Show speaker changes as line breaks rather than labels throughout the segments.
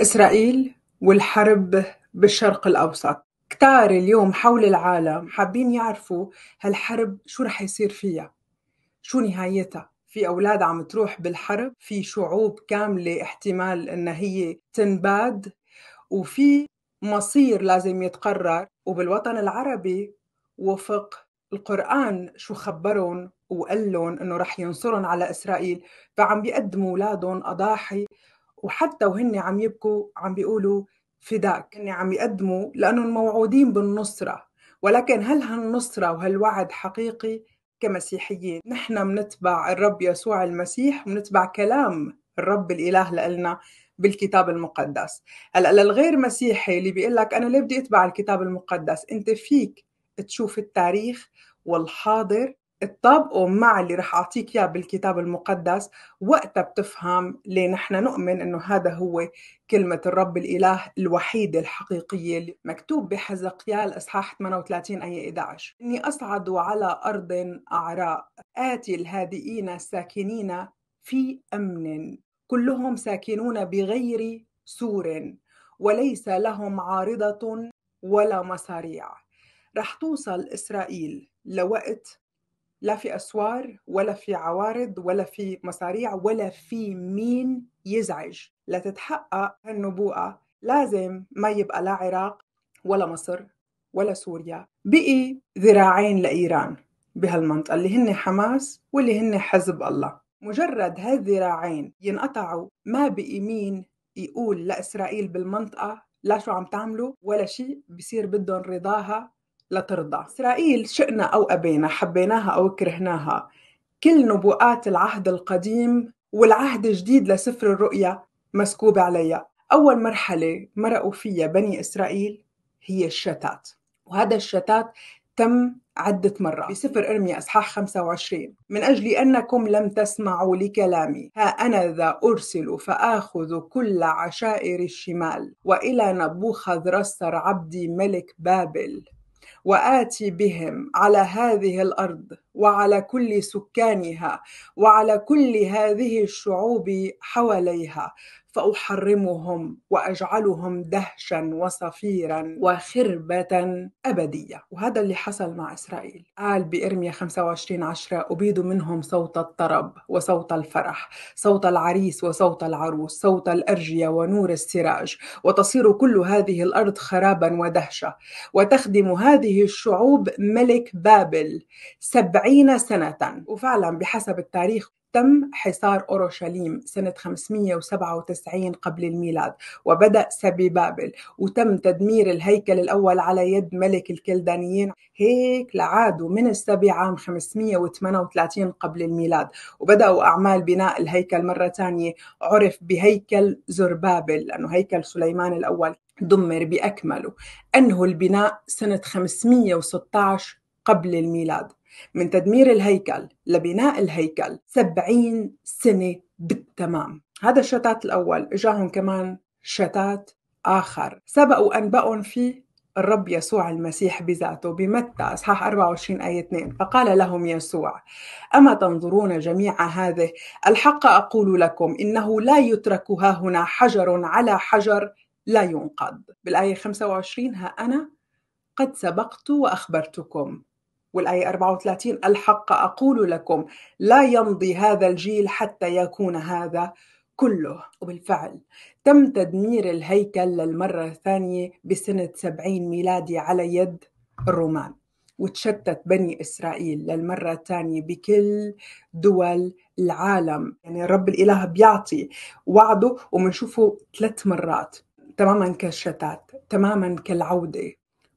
إسرائيل والحرب بالشرق الأوسط. كتار اليوم حول العالم حابين يعرفوا هالحرب شو رح يصير فيها. شو نهايتها؟ في أولاد عم تروح بالحرب في شعوب كاملة احتمال إن هي تنباد وفي مصير لازم يتقرر. وبالوطن العربي وفق القرآن شو خبرهم وقال لهم إنه رح ينصرهم على إسرائيل. فعم بيقدموا أولادهم أضاحي وحتى وهن عم يبكوا عم بيقولوا فداك. هن عم يقدموا لأنهم موعودين بالنصرة. ولكن هل هالنصرة وهالوعد حقيقي كمسيحيين؟ نحن منتبع الرب يسوع المسيح ونتبع كلام الرب الإله لنا بالكتاب المقدس. هلأ للغير مسيحي اللي بيقول لك أنا ليه بدي أتبع الكتاب المقدس؟ أنت فيك تشوف التاريخ والحاضر تطابقه مع اللي رح أعطيك إياه بالكتاب المقدس وقتها بتفهم ليه نحن نؤمن أنه هذا هو كلمة الرب الإله الوحيدة الحقيقية اللي مكتوب بحزقيال إصحاح 38 آية 11 إني أصعد على أرض أعراء آتي الهادئين الساكنين في أمن. كلهم ساكنون بغير سور وليس لهم عارضة ولا مصاريع. رح توصل إسرائيل لوقت لا في أسوار ولا في عوارض ولا في مصاريع ولا في مين يزعج. لتتحقق النبوءة. لازم ما يبقى لا عراق ولا مصر ولا سوريا. بقي ذراعين لإيران بهالمنطقة اللي هن حماس واللي هن حزب الله. مجرد هالذراعين ينقطعوا ما بقي مين يقول لإسرائيل بالمنطقة لا شو عم تعملوا ولا شيء بصير بدهم رضاها. لترضى. إسرائيل شئنا أو أبينا حبيناها أو كرهناها. كل نبوءات العهد القديم والعهد الجديد لسفر الرؤيا مسكوب عليها. أول مرحلة مرقوا فيها بني إسرائيل هي الشتات وهذا الشتات تم عدة مرات. بسفر إرميا أصحاح 25 من أجل أنكم لم تسمعوا لكلامي ها أنا ذا أرسل فآخذ كل عشائر الشمال وإلى نبوخذ رسر عبدي ملك بابل. واتي بهم على هذه الأرض وعلى كل سكانها وعلى كل هذه الشعوب حواليها. فأحرمهم وأجعلهم دهشا وصفيرا وخربة أبدية. وهذا اللي حصل مع إسرائيل. قال بإرميا 25 عشرة أبيد منهم صوت الطرب وصوت الفرح صوت العريس وصوت العروس صوت الأرجية ونور السراج. وتصير كل هذه الأرض خرابا ودهشة. وتخدم هذه الشعوب ملك بابل سبعين سنة. وفعلا بحسب التاريخ تم حصار أورشليم سنة 597 قبل الميلاد وبدأ سبي بابل وتم تدمير الهيكل الأول على يد ملك الكلدانيين هيك لعادوا من السبي عام 538 قبل الميلاد وبدأوا أعمال بناء الهيكل مرة ثانية. عرف بهيكل زربابل لأنه هيكل سليمان الأول دمر بأكمله. أنهوا البناء سنة 516 قبل الميلاد. من تدمير الهيكل لبناء الهيكل سبعين سنة بالتمام. هذا الشتات الأول إجاهم كمان شتات آخر. سبقوا أنبأهم فيه الرب يسوع المسيح بذاته بمتى؟ إصحاح 24 آية 2 فقال لهم يسوع أما تنظرون جميع هذه؟ الحق أقول لكم إنه لا يترك ها هنا حجر على حجر لا ينقض. بالآية 25 ها أنا قد سبقت وأخبرتكم. والآية 34 الحق أقول لكم لا يمضي هذا الجيل حتى يكون هذا كله. وبالفعل تم تدمير الهيكل للمرة الثانية بسنة 70 ميلادي على يد الرومان. وتشتت بني إسرائيل للمرة الثانية بكل دول العالم. يعني الرب الإله بيعطي وعده ومنشوفه ثلاث مرات تماما كالشتات تماما كالعودة.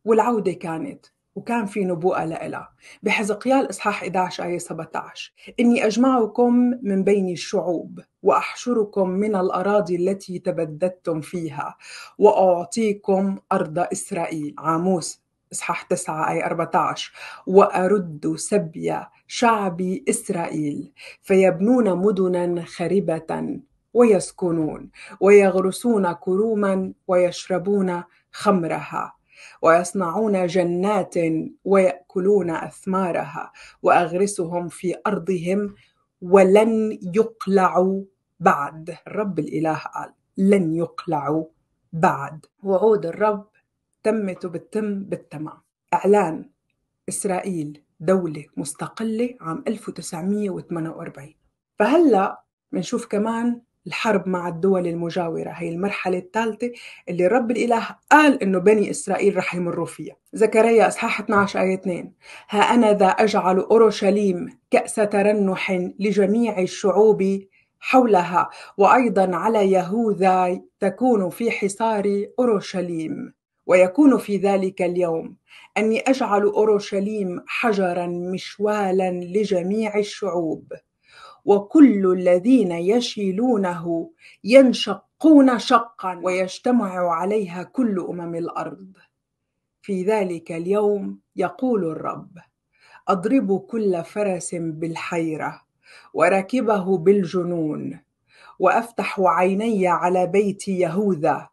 والعودة كانت وكان في نبوءة لإلها. بحزقيال إصحاح 11 آية 17 إني أجمعكم من بين الشعوب وأحشركم من الأراضي التي تبددتم فيها وأعطيكم أرض إسرائيل. عاموس إصحاح 9 آية 14 وأرد سبي شعب إسرائيل فيبنون مدنا خربة ويسكنون ويغرسون كروما ويشربون خمرها. ويصنعون جنات ويأكلون أثمارها وأغرسهم في أرضهم ولن يقلعوا بعد. الرب الإله قال لن يقلعوا بعد. وعود الرب تمت وبتتم بالتمام. إعلان إسرائيل دولة مستقلة عام 1948 فهلأ بنشوف كمان الحرب مع الدول المجاورة. هي المرحلة الثالثة اللي رب الإله قال إنه بني إسرائيل رح يمروا فيها. زكريا إصحاح 12 آية 2 ها أنا ذا أجعل أورشليم كأس ترنح لجميع الشعوب حولها وأيضا على يهوذا تكون في حصار أورشليم ويكون في ذلك اليوم. أني أجعل أورشليم حجرا مشوالا لجميع الشعوب. وكل الذين يشيلونه ينشقون شقا ويجتمع عليها كل أمم الأرض. في ذلك اليوم يقول الرب أضرب كل فرس بالحيرة وراكبه بالجنون وأفتح عيني على بيت يهوذا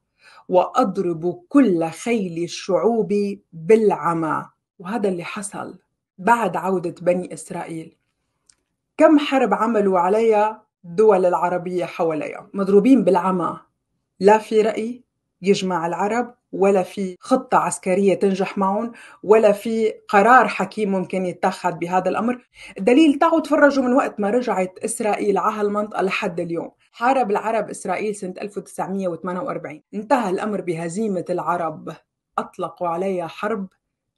وأضرب كل خيل الشعوب بالعمى. وهذا اللي حصل بعد عودة بني إسرائيل. كم حرب عملوا عليها الدول العربية حواليها؟ مضروبين بالعمى. لا في رأي يجمع العرب ولا في خطة عسكرية تنجح معهم ولا في قرار حكيم ممكن يتخذ بهذا الأمر. الدليل تعوا تفرجوا من وقت ما رجعت إسرائيل على هالمنطقة لحد اليوم. حارب العرب إسرائيل سنة 1948 انتهى الأمر بهزيمة العرب. أطلقوا عليها حرب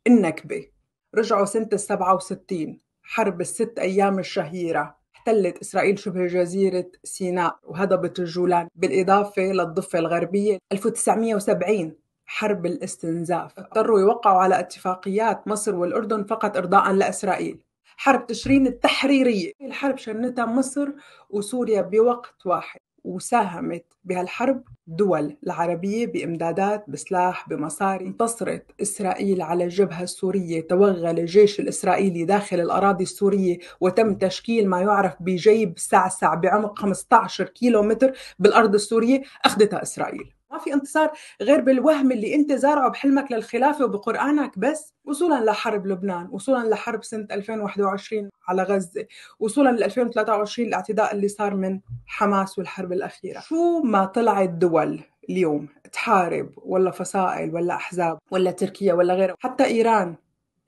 النكبة. رجعوا سنة السبعة وستين. حرب الست أيام الشهيرة. احتلت إسرائيل شبه جزيرة سيناء وهضبت الجولان بالإضافة للضفة الغربية. 1970 حرب الاستنزاف. اضطروا يوقعوا على اتفاقيات مصر والأردن فقط إرضاء لإسرائيل. حرب تشرين التحريرية. الحرب شنتها مصر وسوريا بوقت واحد. وساهمت بهالحرب دول العربية بإمدادات بسلاح بمصاري. انتصرت إسرائيل على الجبهة السورية توغل الجيش الإسرائيلي داخل الأراضي السورية وتم تشكيل ما يعرف بجيب سعسع بعمق 15 كيلو متر بالأرض السورية أخذتها إسرائيل. ما في انتصار غير بالوهم اللي انت زارعه بحلمك للخلافة وبقرآنك بس. وصولا لحرب لبنان وصولا لحرب سنة 2021 على غزة وصولا ل 2023 الاعتداء اللي صار من حماس والحرب الأخيرة. شو ما طلعت دول اليوم تحارب ولا فصائل ولا أحزاب ولا تركيا ولا غيره حتى إيران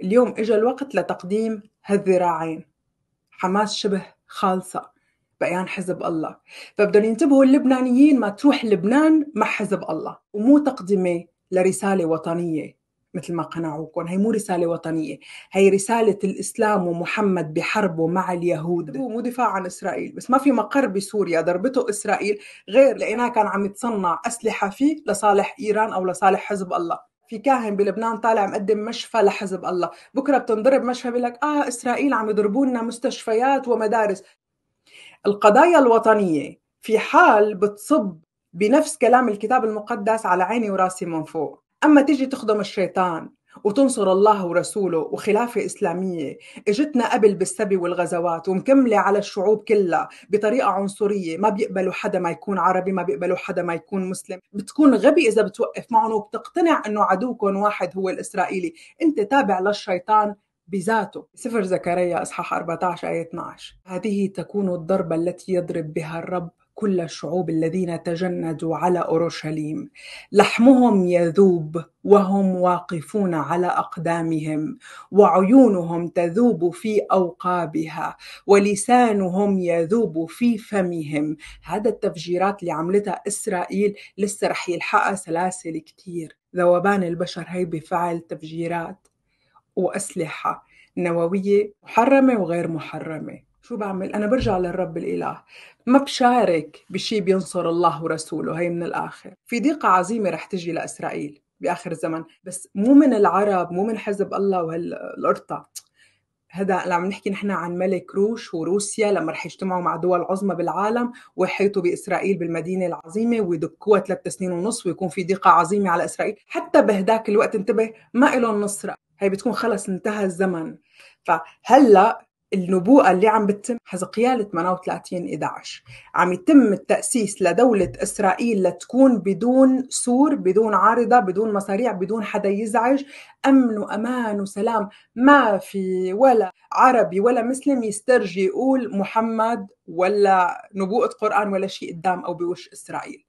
اليوم اجى الوقت لتقديم هالذراعين. حماس شبه خالصة. بيان حزب الله. فبدهم ينتبهوا اللبنانيين ما تروح لبنان مع حزب الله. ومو تقدمة لرسالة وطنية مثل ما قنعوكم هي مو رسالة وطنية. هي رسالة الإسلام ومحمد بحربه مع اليهود. هو مو دفاع عن إسرائيل. بس ما في مقر بسوريا. ضربته إسرائيل غير لأنها كان عم يتصنع أسلحة فيه لصالح إيران أو لصالح حزب الله. في كاهن بلبنان طالع مقدم مشفى لحزب الله. بكرة بتنضرب مشفى بيقول لك آه إسرائيل عم يضربوا لنا مستشفيات ومدارس. القضايا الوطنية في حال بتصب بنفس كلام الكتاب المقدس على عيني وراسي من فوق. أما تيجي تخدم الشيطان وتنصر الله ورسوله وخلافة إسلامية إجتنا قبل بالسبي والغزوات ومكملة على الشعوب كلها بطريقة عنصرية. ما بيقبلوا حدا ما يكون عربي ما بيقبلوا حدا ما يكون مسلم. بتكون غبي إذا بتوقف معهم وبتقتنع أنه عدوكم واحد هو الإسرائيلي. أنت تابع للشيطان بذاته. سفر زكريا أصحاح 14 آية 12 هذه تكون الضربة التي يضرب بها الرب كل الشعوب الذين تجندوا على أورشليم. لحمهم يذوب وهم واقفون على أقدامهم وعيونهم تذوب في أوقابها ولسانهم يذوب في فمهم. هذا التفجيرات اللي عملتها إسرائيل لسه رح يلحقها سلاسل كتير. ذوبان البشر هي بفعل تفجيرات. وأسلحة نووية محرمة وغير محرمة. شو بعمل؟ أنا برجع للرب الإله. ما بشارك بشي بينصر الله ورسوله. هي من الآخر. في ضيقة عظيمة رح تجي لإسرائيل بآخر الزمن. بس مو من العرب مو من حزب الله وهالقرطة. هذا اللي عم نحكي نحن عن ملك روش وروسيا لما رح يجتمعوا مع دول عظمى بالعالم ويحيطوا بإسرائيل بالمدينة العظيمة ويدكوها ثلاث سنين ونص ويكون في ضيقة عظيمة على إسرائيل. حتى بهداك الوقت انتبه ما لهم نصره هي بتكون خلص انتهى الزمن. فهلأ النبوءة اللي عم بتتم حزقيال 38 11 عم يتم التأسيس لدولة إسرائيل لتكون بدون سور بدون عارضة بدون مصاريع بدون حدا يزعج. أمن وأمان وسلام. ما في ولا عربي ولا مسلم يسترجي يقول محمد ولا نبوءة قرآن ولا شيء قدام أو بوش إسرائيل.